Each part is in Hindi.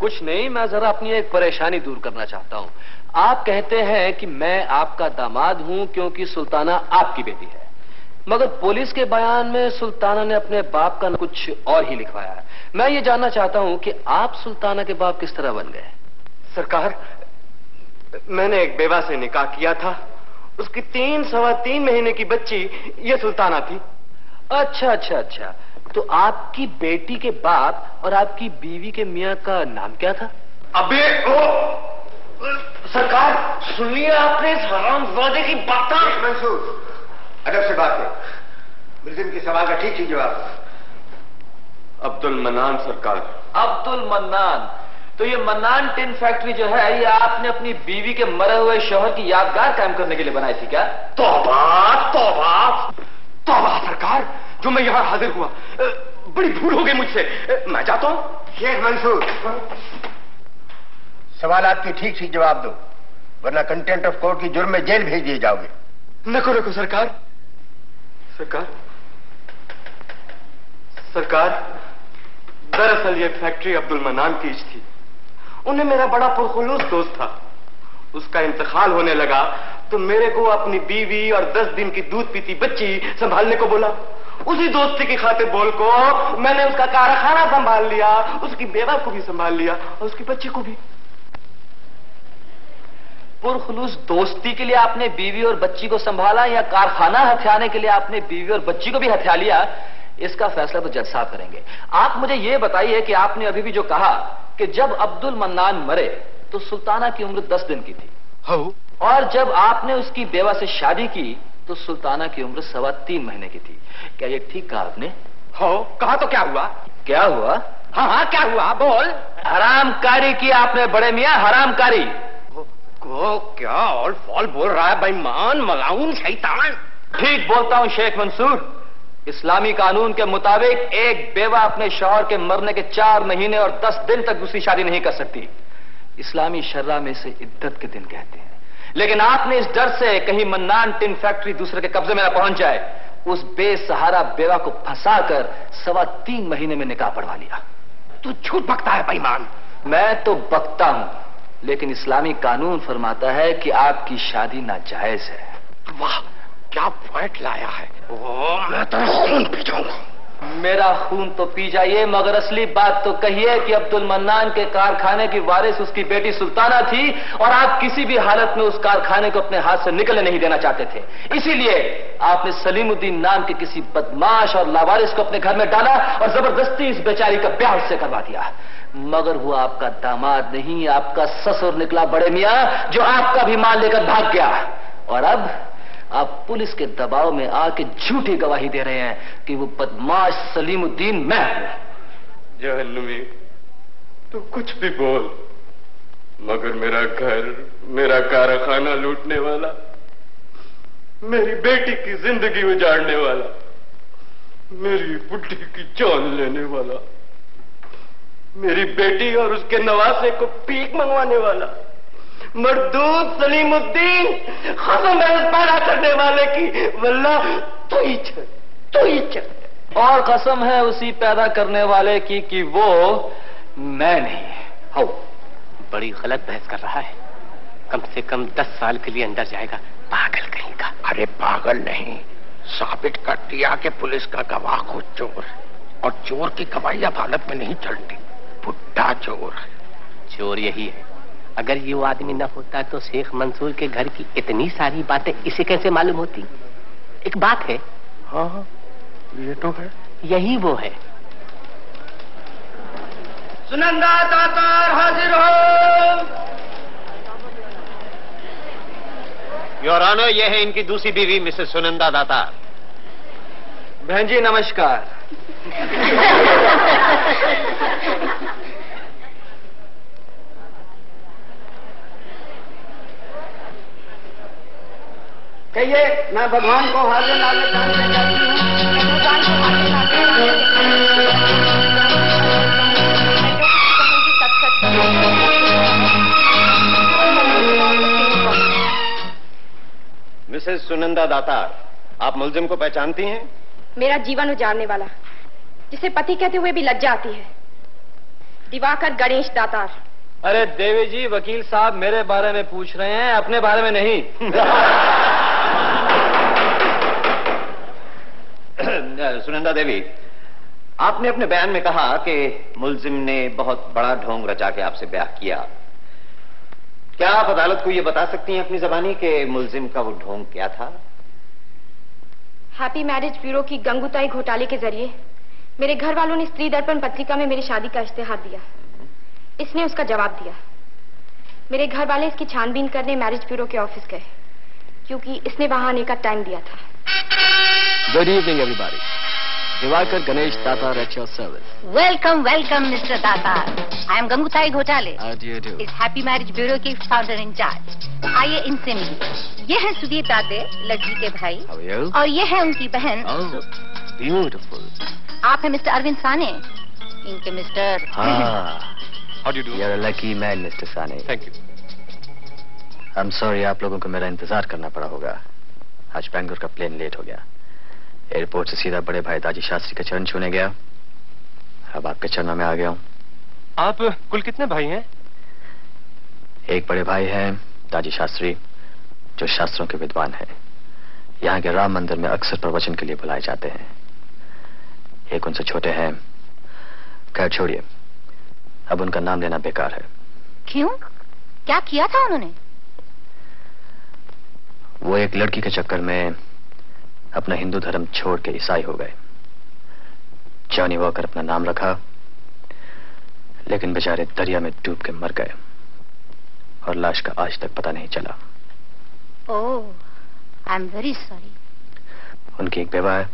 कुछ नहीं मैं जरा अपनी एक परेशानी दूर करना चाहता हूँ। आप कहते हैं कि मैं आपका दामाद हूँ क्योंकि सुल्ताना आपकी बेटी है। मगर पुलिस के बयान में सुल्ताना ने अपने बाप का कुछ और ही लिखवाया है। मैं ये जानना चाहता हूँ कि आप सुल्ताना के बाप किस तरह बन गए? सरकार मैंने एक बेवा से निकाह किया था। उसकी तीन सवा तीन महीने की बच्ची ये सुल्ताना थी। अच्छा अच्छा अच्छा। तो आपकी बेटी के बाप और आपकी बीवी के मियाँ का नाम क्या था? अबे ओ सरकार सुनिए आपने इस हरामजादे की बात। मंसूर अदब से बात है। मुलिम के सवाल का ठीक ठीक जवाब। अब्दुल मनान सरकार। अब्दुल मन्नान। तो ये मन्नान टिन फैक्ट्री जो है ये आपने अपनी बीवी के मरे हुए शोहर की यादगार कायम करने के लिए बनाई थी क्या? तौबा तौबा तौबा सरकार। जो मैं यहाँ हाजिर हुआ। बड़ी भूल हो गई मुझसे। मैं जाता हूँ। शेख मंसूर। सवाल आपके ठीक ठीक जवाब दो वरना कंटेंट ऑफ़ कोर्ट की जुर्म में जेल भेज दिए जाओगे। नको रखो सरकार। सरकार? सरकार दरअसल ये फैक्ट्री अब्दुल मनान की थी। उन्हें मेरा बड़ा पुरखलूस दोस्त था। उसका इंतकाल होने लगा तो मेरे को अपनी बीवी और दस दिन की दूध पीती बच्ची संभालने को बोला। उसी दोस्ती की खातिर बोल को मैंने उसका कारखाना संभाल लिया उसकी बेवा को भी संभाल लिया और उसकी बच्ची को भी। पुरखलूस दोस्ती के लिए आपने बीवी और बच्ची को संभाला या कारखाना हथियाने के लिए आपने बीवी और बच्ची को भी हथिया लिया इसका फैसला तो जज साहब करेंगे। आप मुझे यह बताइए कि आपने अभी भी जो कहा कि जब अब्दुल मन्नान मरे तो सुल्ताना की उम्र दस दिन की थी। हो। और जब आपने उसकी बेवा से शादी की तो सुल्ताना की उम्र सवा तीन महीने की थी। क्या ये ठीक कहा आपने? हो कहा तो क्या हुआ? क्या हुआ? हाँ हाँ क्या हुआ? बोल। हरामकारी की आपने बड़े मियाँ हरामकारी। को क्या और फॉल बोल रहा है बेईमान मलाउन शैतान। ठीक बोलता हूँ शेख मंसूर। इस्लामी कानून के मुताबिक एक बेवा अपने शौहर के मरने के चार महीने और दस दिन तक दूसरी शादी नहीं कर सकती। इस्लामी शर्रा में से इद्दत के दिन कहते हैं। लेकिन आपने इस डर से कहीं मन्नान टिन फैक्ट्री दूसरे के कब्जे में ना पहुँच जाए उस बेसहारा बेवा को फंसाकर सवा तीन महीने में निकाह पढ़वा लिया। तू झूठ बकता है बेईमान। मैं तो बकता हूँ लेकिन इस्लामी कानून फरमाता है कि आपकी शादी नाजायज है। वाह क्या पॉइंट लाया है। ओ, मैं तो खून पी जाऊँगा। मेरा खून तो पी जाइए, मगर असली बात तो कहिए कि अब्दुल मन्नान के कारखाने की वारिस उसकी बेटी सुल्ताना थी और आप किसी भी हालत में उस कारखाने को अपने हाथ से निकलने नहीं देना चाहते थे। इसीलिए आपने सलीमुद्दीन नाम के किसी बदमाश और लावारिस को अपने घर में डाला और ज़बरदस्ती इस बेचारी का ब्याह उससे करवा दिया। मगर वो आपका दामाद नहीं, आपका ससुर निकला बड़े मियाँ, जो आपका भी माल लेकर भाग गया। और अब आप पुलिस के दबाव में आके झूठी गवाही दे रहे हैं कि वो बदमाश सलीमुद्दीन मैं हूँ। जहन्नुमी तू कुछ भी बोल, मगर मेरा घर, मेरा कारखाना लूटने वाला, मेरी बेटी की ज़िंदगी उजाड़ने वाला, मेरी बुढ़ी की जान लेने वाला, मेरी बेटी और उसके नवासे को पीक मंगवाने वाला। मरदूद सलीमुद्दीन खत्म है पैदा करने वाले की। वल्ला तू ही चल तू ही चल। और कसम है उसी पैदा करने वाले की कि वो मैं नहीं हो। बड़ी गलत बहस कर रहा है। कम से कम दस साल के लिए अंदर जाएगा पागल कहीं का। अरे पागल नहीं साबित कर दिया कि पुलिस का गवाह को चोर और चोर की गवाही अब हालत में नहीं चलती बुढ़ा चोर चोर यही है। अगर ये वो आदमी न होता तो शेख मंसूर के घर की इतनी सारी बातें इसे कैसे मालूम होती? एक बात है। हाँ हाँ। ये तो है। यही वो है। सुनंदा तातार हाजिर हो। योर ऑनर ये है इनकी दूसरी बीवी मिसेस सुनंदा दातार। बहन जी नमस्कार। कहिए मैं भगवान को नाजिर जानते जाती हूँ भगवान को हाजिर मिसेस सुनंदा दातार आप मुलजिम को पहचानती हैं? मेरा जीवन उजाड़ने वाला जिसे पति कहते हुए भी लज्जा आती है। दिवाकर गणेश दातार। अरे देवी जी वकील साहब मेरे बारे में पूछ रहे हैं अपने बारे में नहीं। सुनंदा देवी, आपने अपने बयान में कहा कि मुलजिम ने बहुत बड़ा ढोंग रचा के आपसे ब्याह किया। क्या आप अदालत को यह बता सकती हैं अपनी जबानी के मुलजिम का वो ढोंग क्या था? हैप्पी मैरिज ब्यूरो की गंगुताई घोटाले के ज़रिए मेरे घर वालों ने स्त्री दर्पण पत्रिका में मेरी शादी का इश्तेहार दिया। इसने उसका जवाब दिया। मेरे घर वाले इसकी छानबीन करने मैरिज ब्यूरो के ऑफ़िस गए, क्योंकि इसने वहाँ आने का टाइम दिया था। Good evening everybody Diwakar Ganesh Data at your service welcome welcome mister Data I am Gangutai Ghotale how do you do इस हैप्पी मैरिज ब्यूरो के फाउंडर इंचार्ज आइए इनसे मिलिए ये है सुधीर दाते लड़की के भाई हाउ आर यू और ये है उनकी बहन ओह ब्यूटीफुल आप है मिस्टर अरविंद साने इनके mister how do you are a lucky man mister Sane thank you I am sorry आप लोगों को मेरा इंतज़ार करना पड़ा होगा आज बैंगलोर का प्लेन लेट हो गया एयरपोर्ट से सीधा बड़े भाई दाजी शास्त्री के चरण छूने गया। अब आपके चरणों में आ गया हूँ। आप कुल कितने भाई हैं? एक बड़े भाई हैं दाजी शास्त्री जो शास्त्रों के विद्वान हैं। यहाँ के राम मंदिर में अक्सर प्रवचन के लिए बुलाए जाते हैं। एक उनसे छोटे हैं। खैर छोड़िए। अब उनका नाम लेना बेकार है। क्यों? क्या किया था उन्होंने? वो एक लड़की के चक्कर में अपना हिंदू धर्म छोड़ के ईसाई हो गए। जॉनी वॉकर अपना नाम रखा लेकिन बेचारे दरिया में डूब के मर गए और लाश का आज तक पता नहीं चला। Oh I am very sorry उनकी एक बेवा है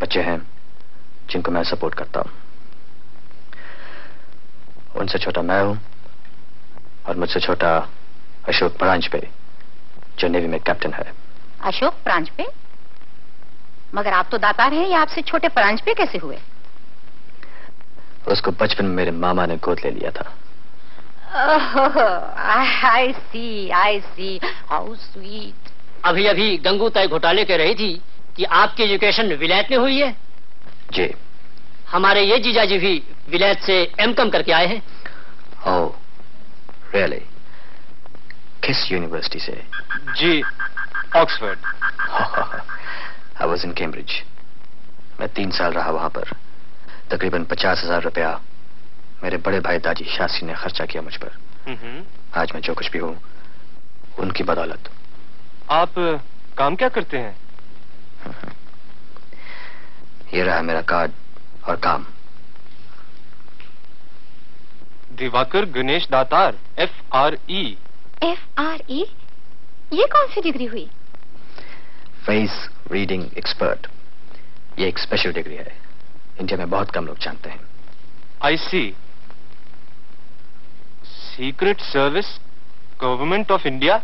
बच्चे हैं जिनको मैं सपोर्ट करता हूँ। उनसे छोटा मैं हूँ और मुझसे छोटा अशोक परांज पे जो नेवी में कैप्टन है। अशोक प्रांज पे? मगर आप तो दातार हैं ये आपसे छोटे प्रांज पे कैसे हुए? उसको बचपन में मेरे मामा ने गोद ले लिया था। आई सी आई सी हाउ स्वीट अभी अभी गंगू तय घोटाले कह रही थी कि आपकी एजुकेशन विलायत में हुई है। जी। हमारे ये जीजाजी भी विलायत से एम कम करके आए हैं। ओ रियली किस यूनिवर्सिटी से। जी Oxford I was in Cambridge मैं तीन साल रहा वहाँ पर। तकरीबन पचास हज़ार रुपया मेरे बड़े भाई दाजी शास्त्री ने खर्चा किया मुझ पर। आज मैं जो कुछ भी हूँ उनकी बदौलत। आप काम क्या करते हैं? ये रहा मेरा कार्ड और काम। Diwakar Ganesh Datar F R E F R E ये कौन सी डिग्री हुई? फेस रीडिंग एक्सपर्ट ये एक स्पेशल डिग्री है। इंडिया में बहुत कम लोग जानते हैं। I C secret service government of India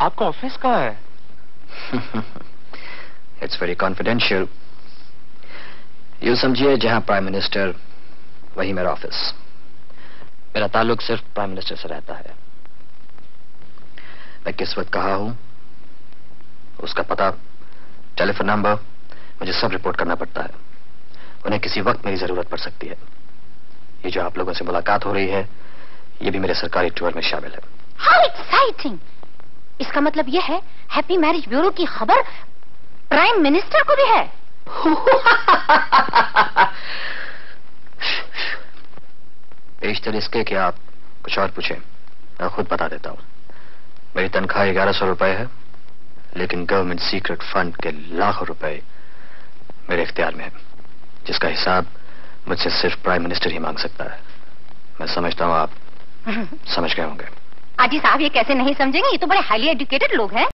आपका ऑफ़िस कहाँ है? इट्स वेरी कॉन्फिडेंशियल यू समझिए जहाँ प्राइम मिनिस्टर वही मेरा ऑफ़िस मेरा ताल्लुक सिर्फ़ प्राइम मिनिस्टर से रहता है। मैं किस वक्त कहा हूँ उसका पता टेलीफोन नंबर मुझे सब रिपोर्ट करना पड़ता है। उन्हें किसी वक्त मेरी ज़रूरत पड़ सकती है। ये जो आप लोगों से मुलाकात हो रही है ये भी मेरे सरकारी टूर में शामिल है। हाउ एक्साइटिंग इसका मतलब यह है हैप्पी मैरिज ब्यूरो की खबर प्राइम मिनिस्टर को भी है। बेशतर इसके कि आप कुछ और पूछें मैं खुद बता देता हूँ। मेरी तनख्वाह ग्यारह सौ रुपए है। लेकिन गवर्नमेंट सीक्रेट फंड के लाखों रुपए मेरे इख्तियार में है जिसका हिसाब मुझसे सिर्फ़ प्राइम मिनिस्टर ही मांग सकता है। मैं समझता हूँ आप समझ गए होंगे। आजी साहब ये कैसे नहीं समझेंगे? ये तो बड़े हाईली एजुकेटेड लोग हैं।